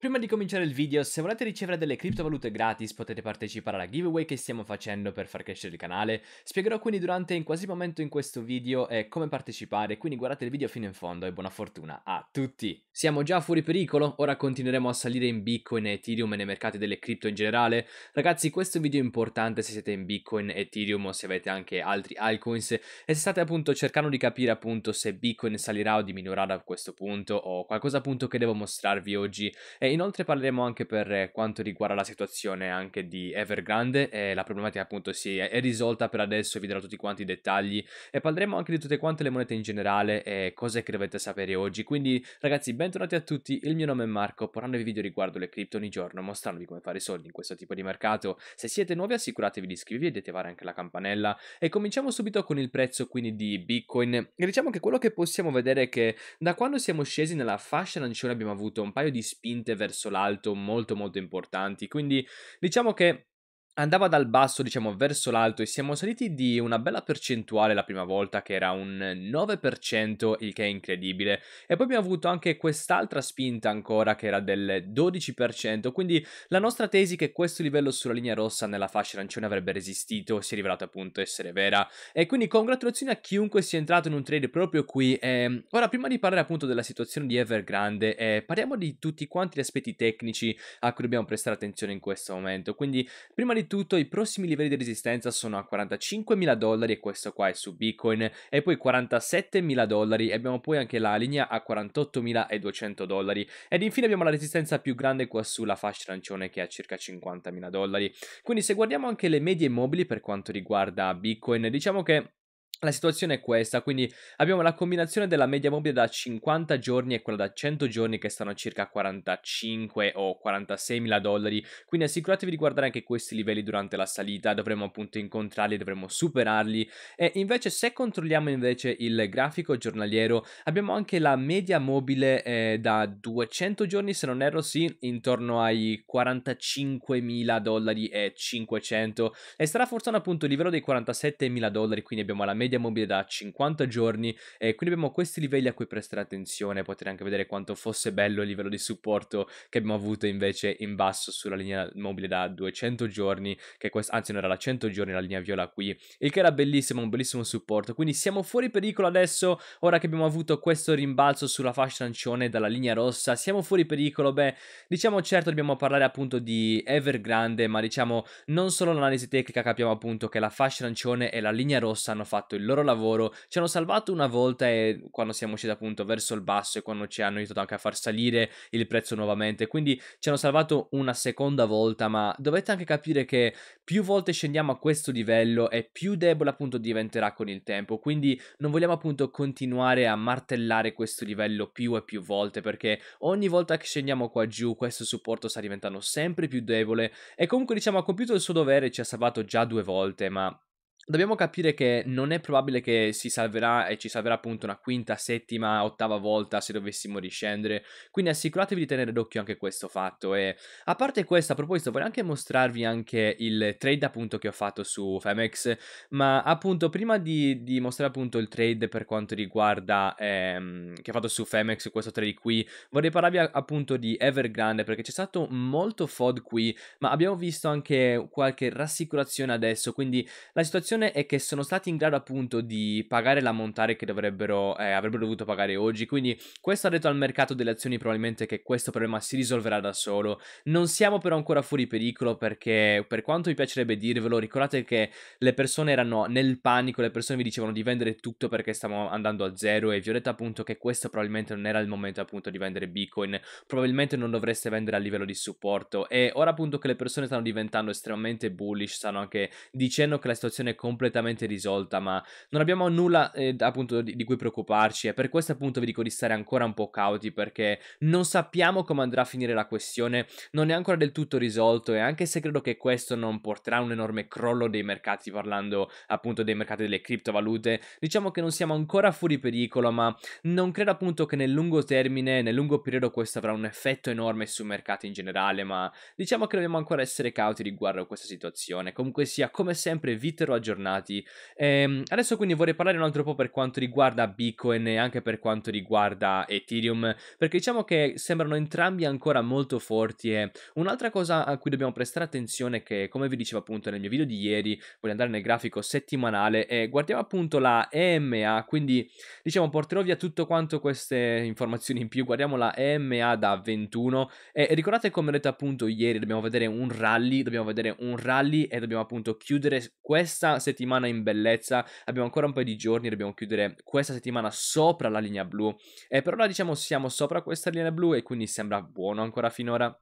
Prima di cominciare il video, se volete ricevere delle criptovalute gratis potete partecipare alla giveaway che stiamo facendo per far crescere il canale. Spiegherò quindi durante in quasi momento in questo video eh, come partecipare, quindi guardate il video fino in fondo e buona fortuna a tutti! Siamo già fuori pericolo, ora continueremo a salire in Bitcoin Ethereum e nei mercati delle cripto in generale. Ragazzi questo è video importante se siete in Bitcoin, Ethereum o se avete anche altri altcoins e se state appunto cercando di capire appunto se Bitcoin salirà o diminuirà da questo punto o qualcosa appunto che devo mostrarvi oggi. E inoltre parleremo anche per quanto riguarda la situazione anche di Evergrande e la problematica appunto si è, è risolta per adesso, vi darò tutti quanti i dettagli e parleremo anche di tutte quante le monete in generale e cose che dovete sapere oggi. Quindi ragazzi bentornati a tutti, il mio nome è Marco, portandovi video riguardo le cripto ogni giorno, mostrandovi come fare soldi in questo tipo di mercato. Se siete nuovi assicuratevi di iscrivervi e di attivare anche la campanella e cominciamo subito con il prezzo quindi di Bitcoin. E diciamo che quello che possiamo vedere è che da quando siamo scesi nella fascia arancione abbiamo avuto un paio di spinte verso l'alto molto molto importanti. Quindi diciamo che andava dal basso, diciamo, verso l'alto e siamo saliti di una bella percentuale la prima volta, che era un 9%, il che è incredibile. E poi abbiamo avuto anche quest'altra spinta ancora, che era del 12%, quindi la nostra tesi che questo livello sulla linea rossa nella fascia arancione avrebbe resistito si è rivelato appunto essere vera. E quindi congratulazioni a chiunque sia entrato in un trade proprio qui. E ora, prima di parlare appunto della situazione di Evergrande, eh, parliamo di tutti quanti gli aspetti tecnici a cui dobbiamo prestare attenzione in questo momento. Quindi, prima di tutto i prossimi livelli di resistenza sono a 45.000 dollari e questo qua è su Bitcoin e poi 47.000 dollari e abbiamo poi anche la linea a 48.200 dollari ed infine abbiamo la resistenza più grande qua sulla fascia arancione che è a circa 50.000 dollari. Quindi se guardiamo anche le medie mobili per quanto riguarda Bitcoin diciamo che la situazione è questa, quindi abbiamo la combinazione della media mobile da 50 giorni e quella da 100 giorni che stanno a circa 45 o 46 mila dollari, quindi assicuratevi di guardare anche questi livelli durante la salita, dovremo appunto incontrarli, dovremo superarli. E invece se controlliamo invece il grafico giornaliero abbiamo anche la media mobile eh, da 200 giorni se non erro sì, intorno ai 45 mila dollari e 500 e starà forzando appunto il livello dei 47 mila dollari, quindi abbiamo la media media mobile da 50 giorni e quindi abbiamo questi livelli a cui prestare attenzione, potete anche vedere quanto fosse bello il livello di supporto che abbiamo avuto invece in basso sulla linea mobile da 200 giorni, che quest- anzi non era da 100 giorni la linea viola qui, il che era bellissimo, un bellissimo supporto, quindi siamo fuori pericolo adesso, ora che abbiamo avuto questo rimbalzo sulla fascia arancione dalla linea rossa, siamo fuori pericolo, beh, diciamo certo dobbiamo parlare appunto di Evergrande, ma diciamo non solo l'analisi tecnica capiamo appunto che la fascia arancione e la linea rossa hanno fatto il loro lavoro, ci hanno salvato una volta e quando siamo usciti appunto verso il basso e quando ci hanno aiutato anche a far salire il prezzo nuovamente, quindi ci hanno salvato una seconda volta, ma dovete anche capire che più volte scendiamo a questo livello e più debole appunto diventerà con il tempo, quindi non vogliamo appunto continuare a martellare questo livello più e più volte perché ogni volta che scendiamo qua giù questo supporto sta diventando sempre più debole e comunque diciamo ha compiuto il suo dovere ci ha salvato già due volte, ma Dobbiamo capire che non è probabile che si salverà e ci salverà appunto una quinta, settima, ottava volta se dovessimo riscendere, quindi assicuratevi di tenere d'occhio anche questo fatto. E a parte questo, a proposito, vorrei anche mostrarvi anche il trade appunto che ho fatto su Femex, ma appunto prima di, di mostrare appunto il trade per quanto riguarda ehm, che ho fatto su Femex, questo trade qui, vorrei parlarvi appunto di Evergrande perché c'è stato molto FOD qui, ma abbiamo visto anche qualche rassicurazione adesso, quindi la situazione situazione è che sono stati in grado appunto di pagare l'ammontare che dovrebbero, eh, avrebbero dovuto pagare oggi, quindi questo ha detto al mercato delle azioni probabilmente che questo problema si risolverà da solo. Non siamo però ancora fuori pericolo perché per quanto mi piacerebbe dirvelo, ricordate che le persone erano nel panico, le persone vi dicevano di vendere tutto perché stavamo andando a zero e vi ho detto appunto che questo probabilmente non era il momento appunto di vendere Bitcoin, probabilmente non dovreste vendere a livello di supporto. E ora appunto che le persone stanno diventando estremamente bullish, stanno anche dicendo che la situazione completamente risolta, ma non abbiamo nulla eh, appunto di, di, cui preoccuparci e per questo appunto vi dico di stare ancora un po' cauti perché non sappiamo come andrà a finire la questione, non è ancora del tutto risolto e anche se credo che questo non porterà a un enorme crollo dei mercati parlando appunto dei mercati delle criptovalute, diciamo che non siamo ancora fuori pericolo, ma non credo appunto che nel lungo termine, nel lungo periodo questo avrà un effetto enorme sui mercati in generale, ma diciamo che dobbiamo ancora essere cauti riguardo a questa situazione. Comunque sia, come sempre vi terrò aggiornato aggiornati. Ehm, adesso quindi vorrei parlare un altro po' per quanto riguarda Bitcoin e anche per quanto riguarda Ethereum, perché diciamo che sembrano entrambi ancora molto forti e un'altra cosa a cui dobbiamo prestare attenzione è che, come vi dicevo appunto nel mio video di ieri, voglio andare nel grafico settimanale e guardiamo appunto la EMA, quindi diciamo porterò via tutto quanto queste informazioni in più, guardiamo la EMA da 21 e ricordate come ho detto appunto ieri, dobbiamo vedere un rally, dobbiamo vedere un rally e dobbiamo appunto chiudere questa settimana in bellezza, abbiamo ancora un paio di giorni, dobbiamo chiudere questa settimana sopra la linea blu e per ora diciamo siamo sopra questa linea blu e quindi sembra buono ancora finora.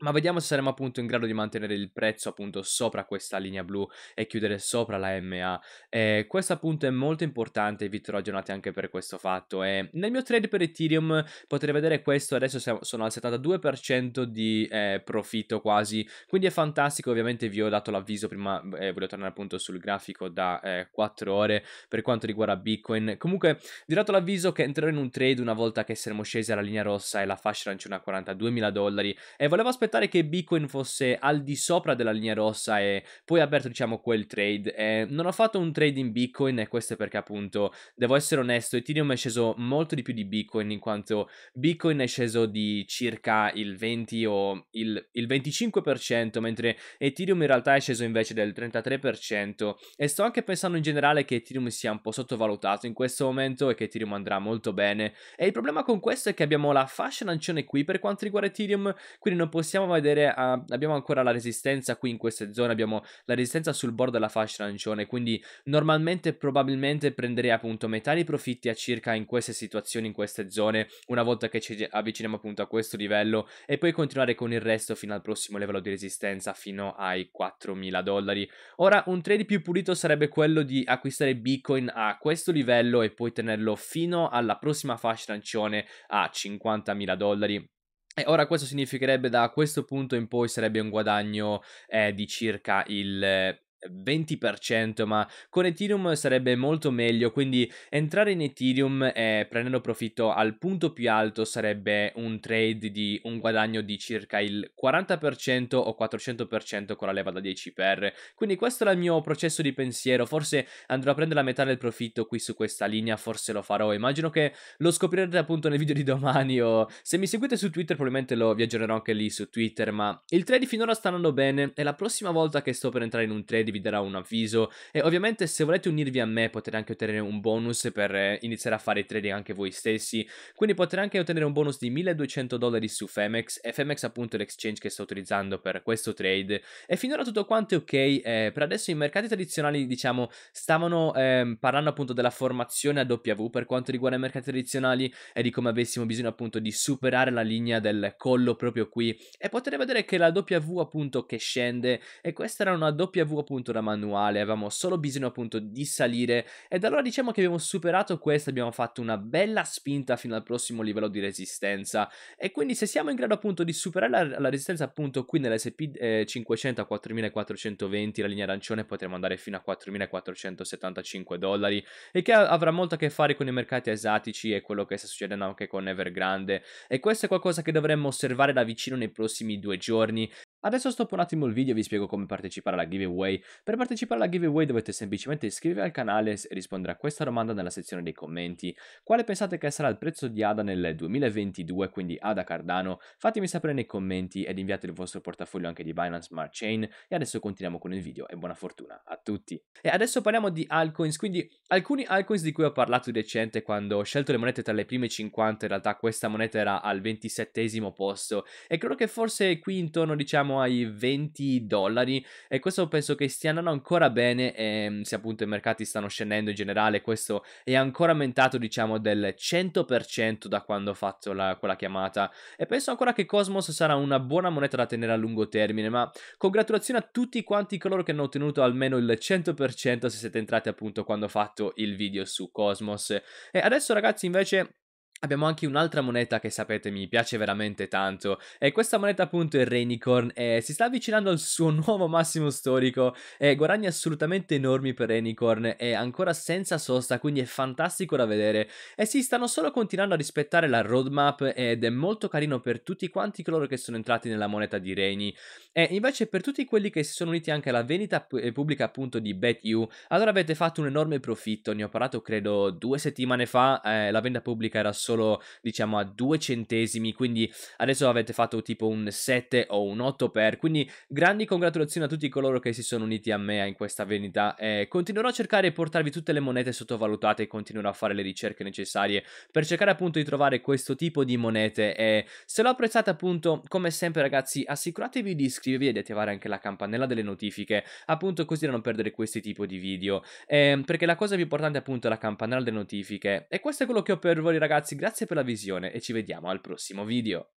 Ma vediamo se saremo appunto in grado di mantenere il prezzo appunto sopra questa linea blu e chiudere sopra la MA. E questo appunto è molto importante vi terrò aggiornati anche per questo fatto. E nel mio trade per Ethereum potete vedere questo, adesso sono al 72% di eh, profitto quasi, quindi è fantastico. Ovviamente vi ho dato l'avviso prima, eh, voglio tornare appunto sul grafico da eh, 4 ore per quanto riguarda Bitcoin. Comunque vi ho dato l'avviso che entrerò in un trade una volta che saremo scesi alla linea rossa e la fascia arancione a 42.000 dollari e volevo aspettare aspettare che Bitcoin fosse al di sopra della linea rossa e poi aperto diciamo quel trade. E non ho fatto un trade in Bitcoin e questo è perché appunto devo essere onesto, Ethereum è sceso molto di più di Bitcoin in quanto Bitcoin è sceso di circa il 20 o il, il 25% mentre Ethereum in realtà è sceso invece del 33% e sto anche pensando in generale che Ethereum sia un po' sottovalutato in questo momento e che Ethereum andrà molto bene e il problema con questo è che abbiamo la fascia arancione qui per quanto riguarda Ethereum quindi non possiamo a vedere, uh, abbiamo ancora la resistenza qui in queste zone, abbiamo la resistenza sul bordo della fascia arancione, quindi normalmente probabilmente prenderei appunto metà dei profitti a circa in queste situazioni, in queste zone, una volta che ci avviciniamo appunto a questo livello e poi continuare con il resto fino al prossimo livello di resistenza, fino ai 4.000 dollari. Ora un trade più pulito sarebbe quello di acquistare Bitcoin a questo livello e poi tenerlo fino alla prossima fascia arancione a 50.000 dollari e ora questo significherebbe da questo punto in poi sarebbe un guadagno eh, di circa il 20%, ma con Ethereum sarebbe molto meglio, quindi entrare in Ethereum e prendendo profitto al punto più alto sarebbe un trade di un guadagno di circa il 40% o 400% con la leva da 10%. Quindi questo era il mio processo di pensiero, forse andrò a prendere la metà del profitto qui su questa linea, forse lo farò, immagino che lo scoprirete appunto nel video di domani o se mi seguite su Twitter probabilmente lo vi aggiornerò anche lì su Twitter, ma il trade finora sta andando bene e la prossima volta che sto per entrare in un trade vi darà un avviso. E ovviamente se volete unirvi a me potete anche ottenere un bonus per eh, iniziare a fare trading anche voi stessi. Quindi potete anche ottenere un bonus di 1200 dollari su Femex e Femex appunto è l'exchange che sto utilizzando per questo trade. E finora tutto quanto è ok eh, per adesso i mercati tradizionali diciamo stavano eh, parlando appunto della formazione a W per quanto riguarda i mercati tradizionali e di come avessimo bisogno appunto di superare la linea del collo proprio qui. E potete vedere che la W appunto che scende e questa era una W appunto da manuale, avevamo solo bisogno appunto di salire ed allora diciamo che abbiamo superato questo, abbiamo fatto una bella spinta fino al prossimo livello di resistenza. E quindi se siamo in grado appunto di superare la, la resistenza appunto qui nell'SP eh, 500 a 4420, la linea arancione potremo andare fino a 4475 dollari e che avrà molto a che fare con i mercati asiatici e quello che sta succedendo anche con Evergrande. E questo è qualcosa che dovremmo osservare da vicino nei prossimi due giorni Adesso stoppo un attimo il video e vi spiego come partecipare alla giveaway. Per partecipare alla giveaway dovete semplicemente iscrivervi al canale e rispondere a questa domanda nella sezione dei commenti. Quale pensate che sarà il prezzo di ADA nel 2022, quindi ADA Cardano? Fatemi sapere nei commenti ed inviate il vostro portafoglio anche di Binance Smart Chain. E adesso continuiamo con il video e buona fortuna a tutti. E adesso parliamo di altcoins, quindi alcuni altcoins di cui ho parlato di recente quando ho scelto le monete tra le prime 50, in realtà questa moneta era al 27 posto e credo che forse qui intorno diciamo siamo ai 20 dollari e questo penso che stia andando ancora bene e ehm, se appunto i mercati stanno scendendo in generale questo è ancora aumentato diciamo del 100% da quando ho fatto la, quella chiamata. E penso ancora che Cosmos sarà una buona moneta da tenere a lungo termine ma congratulazioni a tutti quanti coloro che hanno ottenuto almeno il 100% se siete entrati appunto quando ho fatto il video su Cosmos. E adesso ragazzi invece Abbiamo anche un'altra moneta che sapete mi piace veramente tanto e questa moneta appunto è Rainicorn e si sta avvicinando al suo nuovo massimo storico e guadagni assolutamente enormi per Rainicorn è ancora senza sosta quindi è fantastico da vedere. E si stanno solo continuando a rispettare la roadmap ed è molto carino per tutti quanti coloro che sono entrati nella moneta di Rainy e invece per tutti quelli che si sono uniti anche alla vendita eh, pubblica appunto di BetU allora avete fatto un enorme profitto. Ne ho parlato credo due settimane fa eh, la vendita pubblica era solo solo diciamo a 2 centesimi, quindi adesso avete fatto tipo un 7 o un 8 per, quindi grandi congratulazioni a tutti coloro che si sono uniti a me in questa vendita e continuerò a cercare di portarvi tutte le monete sottovalutate e continuerò a fare le ricerche necessarie per cercare appunto di trovare questo tipo di monete e se lo apprezzate appunto come sempre ragazzi assicuratevi di iscrivervi e di attivare anche la campanella delle notifiche appunto così da non perdere questi tipi di video e, perché la cosa più importante appunto è la campanella delle notifiche e questo è quello che ho per voi ragazzi grazie per la visione e ci vediamo al prossimo video.